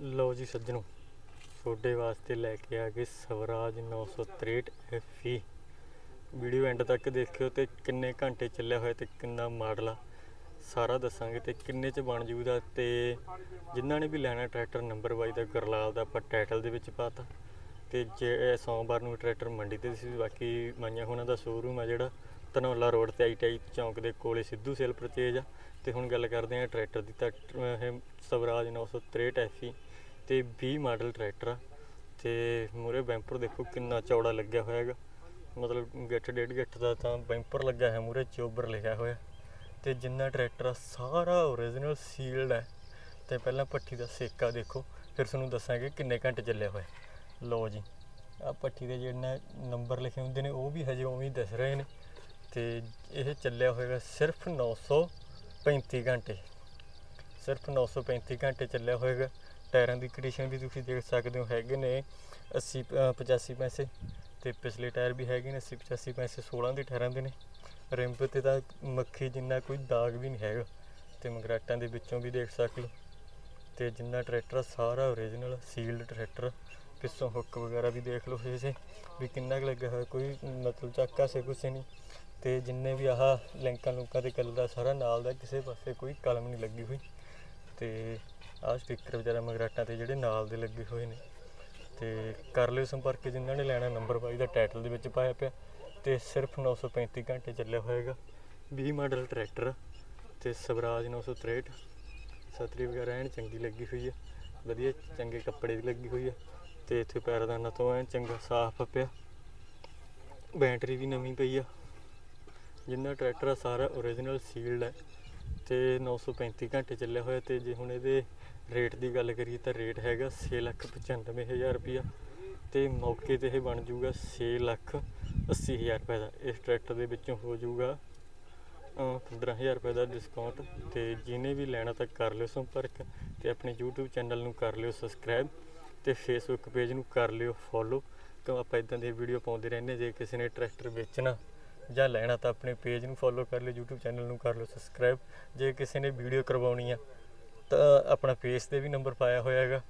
ਲਓ ਜੀ ਸੱਜਣੋ, ਤੁਹਾਡੇ ਵਾਸਤੇ ਲੈ ਕੇ ਆ ਗਏ ਸਵਰਾਜ 963 FE ਵੀਡੀਓ ਐਂਡ ਤੱਕ ਦੇਖਿਓ ਤੇ ਕਿੰਨੇ ਘੰਟੇ ਚੱਲਿਆ ਹੋਇਆ ਤੇ ਕਿੰਨਾ ਮਾਡਲ ਆ। ਸਾਰਾ ਦੱਸਾਂਗੇ ਤੇ ਕਿੰਨੇ ਚ ਬਣ ਜੂਦਾ ਤੇ ਜਿਨ੍ਹਾਂ ਨੇ ਵੀ ਲੈਣਾ ਟਰੈਕਟਰ ਨੰਬਰ ਵਾਈ ਦਾ ਗੁਰਲਾਲ ਦਾ ਆਪਾਂ ਟਾਈਟਲ ਦੇ ਵਿੱਚ ਪਾਤਾ। ਤੇ ਜੇ ਸੋਮਵਾਰ ਨੂੰ ਟਰੈਕਟਰ ਮੰਡੀ ਤੇ ਸੀ, ਬਾਕੀ ਮਾਈਆਂ ਹੋਣਾ ਦਾ ਸ਼ੋਰੂਮ ਆ ਜਿਹੜਾ, ਧਨੌਲਾ ਰੋਡ ਤੇ ਆਈਟੀਆਈ ਚੌਂਕ ਦੇ ਕੋਲੇ ਸਿੱਧੂ ਸੇਲ ਪਰਚੇਜ ਆ। ਤੇ ਹੁਣ ਗੱਲ ਕਰਦੇ ਆ ਟਰੈਕਟਰ ਦੀ ਤਾਂ ਟ- ਇਹ ਸਵਰਾਜ 963 FE ਤੇ 20 ਮਾਡਲ ਟਰੈਕਟਰ ਆ। ਤੇ ਮੂਰੇ ਬੈਂਪਰ ਦੇਖੋ ਕਿੰਨਾ ਚੌੜਾ ਲੱਗਿਆ ਹੋਇਆ ਹੈਗਾ। ਮਤਲਬ ਗਿੱਠ ਡੇਢ ਗਿੱਠ ਦਾ ਤਾਂ ਬੈਂਪਰ ਲੱਗਾ ਹੈ ਮੂਰੇ ਚੋਬਰ ਲਿਖਿਆ ਹੋਇਆ। ਤੇ ਜਿੰਨਾ ਟਰੈਕਟਰ ਆ, ਸਾਰਾ ਓਰੀਜਨਲ ਸੀਲਡ ਹੈ ਤੇ ਪਹਿਲਾਂ ਪੱਠੀ ਦਾ ਸੇਕਾ ਦੇਖੋ, ਫਿਰ ਤੁਹਾਨੂੰ ਦੱਸਾਂਗੇ ਕਿੰਨੇ ਘੰਟੇ ਚੱਲਿਆ ਹੋਇਆ। ਲਓ ਜੀ ਆ ਪੱਠੀ ਦੇ ਜਿਹੜੇ ਨੰਬਰ ਲਿਖੇ ਹੁੰਦੇ ਨੇ, ਉਹ ਵੀ ਹਜੇ ਉਵੇਂ ਹੀ ਦੱਸ ਰਹੇ ਨੇ। ਤੇ ਇਹ ਚੱਲਿਆ ਹੋਏਗਾ ਸਿਰਫ 935 ਘੰਟੇ। ਸਿਰਫ 935 ਘੰਟੇ ਚੱਲਿਆ ਹੋਏਗਾ ਟਾਇਰਾਂ ਦੀ ਕੰਡੀਸ਼ਨ ਵੀ ਤੁਸੀਂ ਦੇਖ ਸਕਦੇ ਹੋ ਹੈਗੇ ਨੇ 80 ਅ, 85 ਪੈਸੇ ਤੇ ਪਿਛਲੇ ਟਾਇਰ ਵੀ ਹੈਗੇ ਨੇ 80 85 ਪੈਸੇ 16 ਦੇ ਟਾਇਰਾਂ ਦੇ ਨੇ। ਰਿੰਪ ਤੇ ਤਾਂ ਮੱਖੀ ਜਿੰਨਾ ਕੋਈ ਦਾਗ ਵੀ ਨਹੀਂ ਹੈਗਾ ਤੇ ਮਗਰਾਟਾਂ ਦੇ ਵਿੱਚੋਂ ਵੀ ਦੇਖ ਸਕਦੇ ਹੋ। ਤੇ ਜਿੰਨਾ ਟਰੈਕਟਰ ਸਾਰਾ ਓਰੀਜਨਲ ਸੀਲਡ ਟਰੈਕਟਰ ਪਿੱਛੋਂ ਹੁੱਕ ਵਗੈਰਾ ਵੀ ਦੇਖ ਲਓ ਇਸੇ ਵੀ ਕਿੰਨਾ ਕੁ ਲੱਗਿਆ ਹੋਇਆ ਕੋਈ ਮਤਲਬ ਚੱਕਾ ਸੇ ਕੁਛ ਨਹੀਂ। ਤੇ ਜਿੰਨੇ ਵੀ ਆਹ ਲੈਂਕਾਂ ਲੁੰਕਾਂ ਤੇ ਕਲਰ ਦਾ ਸਾਰਾ ਨਾਲ ਦਾ ਕਿਸੇ ਪਾਸੇ ਕੋਈ ਕਲਮ ਨਹੀਂ ਲੱਗੀ ਹੋਈ। ਤੇ ਆਹ ਸਟicker ਵਗੈਰਾ ਮਗਰਾਟਾਂ ਤੇ ਜਿਹੜੇ ਨਾਲ ਦੇ ਲੱਗੇ ਹੋਏ ਨੇ। ਤੇ ਕਰ ਲਿਓ ਸੰਪਰਕ, ਜਿਨ੍ਹਾਂ ਨੇ ਲੈਣਾ ਨੰਬਰ ਬਾਈ ਦਾ ਟਾਈਟਲ ਦੇ ਵਿੱਚ ਪਾਇਆ ਪਿਆ। ਤੇ ਸਿਰਫ 935 ਘੰਟੇ ਚੱਲਿਆ ਹੋਏਗਾ। 20 ਮਾਡਲ ਟਰੈਕਟਰ ਤੇ ਸਵਰਾਜ 963 ਸਤਰੀ ਵਗੈਰਾ ਐਨ ਚੰਗੀ ਲੱਗੀ ਹੋਈ ਹੈ ਵਧੀਆ, ਚੰਗੇ ਕੱਪੜੇ ਦੀ ਲੱਗੀ ਹੋਈ ਹੈ ਤੇ ਇੱਥੇ ਪੈਰਦਾਨਾ ਤੋਂ ਐਨ ਚੰਗਾ ਸਾਫ਼ ਪਿਆ। ਬੈਟਰੀ ਵੀ ਨਵੀਂ ਪਈ ਆ। ਜਿੰਨਾ ਟਰੈਕਟਰ ਆ, ਸਾਰਾ ਓਰੀਜਨਲ ਸੀਲਡ ਹੈ ਤੇ 935 ਘੰਟੇ ਚੱਲਿਆ ਹੋਇਆ ਤੇ ਜੇ ਹੁਣ ਇਹਦੇ ਰੇਟ ਦੀ ਗੱਲ ਕਰੀਏ ਤਾਂ ਰੇਟ ਹੈਗਾ 6,95,000 ਰੁਪਇਆ ਤੇ ਮੌਕੇ ਤੇ ਇਹ ਬਣ ਜਾਊਗਾ 6,80,000 ਰੁਪਏ ਦਾ। ਇਸ ਟਰੈਕਟਰ ਦੇ ਵਿੱਚੋਂ ਹੋ ਜਾਊਗਾ ਅਹ 15000 ਰੁਪਏ ਦਾ ਡਿਸਕਾਊਂਟ ਤੇ ਜਿਹਨੇ ਵੀ ਲੈਣਾ ਤਾਂ ਕਰ ਲਿਓ ਸੰਪਰਕ ਤੇ ਆਪਣੇ YouTube ਚੈਨਲ ਨੂੰ ਕਰ ਲਿਓ ਸਬਸਕ੍ਰਾਈਬ ਤੇ Facebook ਪੇਜ ਨੂੰ ਕਰ ਲਿਓ ਫੋਲੋ ਕਿਉਂ ਆਪਾਂ ਇਦਾਂ ਦੀਆਂ ਵੀਡੀਓ ਪਾਉਂਦੇ ਰਹਿੰਦੇ ਜੇ ਕਿਸੇ ਨੇ ਟਰੈਕਟਰ ਵੇਚਣਾ ਜਾਂ ਲੈਣਾ ਤਾਂ ਆਪਣੇ ਪੇਜ ਨੂੰ ਫੋਲੋ ਕਰ ਲਿਓ, YouTube ਚੈਨਲ ਨੂੰ ਕਰ ਲਿਓ ਸਬਸਕ੍ਰਾਈਬ ਜੇ ਕਿਸੇ ਨੇ ਵੀਡੀਓ ਕਰਵਾਉਣੀ ਆ, ਤਾਂ ਆਪਣਾ ਪੇਜ ਤੇ ਵੀ ਨੰਬਰ ਪਾਇਆ ਹੋਇਆ ਹੈਗਾ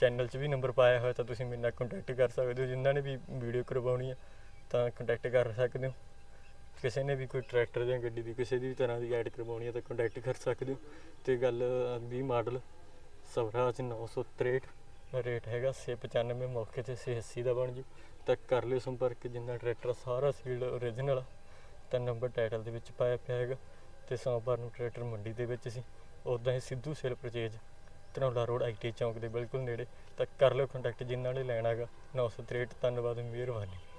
ਚੈਨਲ 'ਚ ਵੀ ਨੰਬਰ ਪਾਇਆ ਹੋਇਆ, ਤਾਂ ਤੁਸੀਂ ਮੇਰੇ ਨਾਲ ਕੰਟੈਕਟ ਕਰ ਸਕਦੇ ਹੋ। ਜਿਨ੍ਹਾਂ ਨੇ ਵੀ ਵੀਡੀਓ ਕਰਵਾਉਣੀ ਆ, ਤਾਂ ਕੰਟੈਕਟ ਕਰ ਸਕਦੇ ਹੋ। ਕਿਸੇ ਨੇ ਵੀ ਕੋਈ ਟਰੈਕਟਰ ਜਾਂ ਗੱਡੀ ਦੀ, ਕਿਸੇ ਦੀ ਵੀ ਤਰ੍ਹਾਂ ਦੀ ਐਡ ਕਰਵਾਉਣੀ ਆ, ਤਾਂ ਕੰਟੈਕਟ ਕਰ ਸਕਦੇ ਹੋ। ਤੇ ਗੱਲ 20 ਮਾਡਲ ਸਵਰਾਜ 963 ਰੇਟ ਹੈਗਾ 695 ਮੌਕੇ ਤੇ 86 ਦਾ ਬਣ ਜੂ। ਤਾਂ ਕਰ ਲਿਓ ਸੰਪਰਕ, ਜਿੰਨਾ ਟਰੈਕਟਰ ਸਾਰਾ ਸੀਲ origignal ਤਿੰਨ ਨੰਬਰ ਟਾਈਟਲ ਦੇ ਵਿੱਚ ਪਾਇਆ ਪਿਆ ਹੈਗਾ ਤੇ ਸੋਮਵਾਰ ਨੂੰ ਟਰੈਕਟਰ ਮੰਡੀ ਦੇ ਵਿੱਚ ਸੀ। ਉਦਾਂ ਹੀ Sidhu sale purchase Tanaula road IT ਚੌਂਕ ਦੇ ਬਿਲਕੁਲ ਨੇੜੇ। ਤਾਂ ਕਰ ਲਓ ਕੰਟੈਕਟ ਜਿਨ੍ਹਾਂ ਨੇ ਲੈਣਾ ਹੈਗਾ। 963 ਧੰਨਵਾਦ, ਮਿਹਰਬਾਨੀ।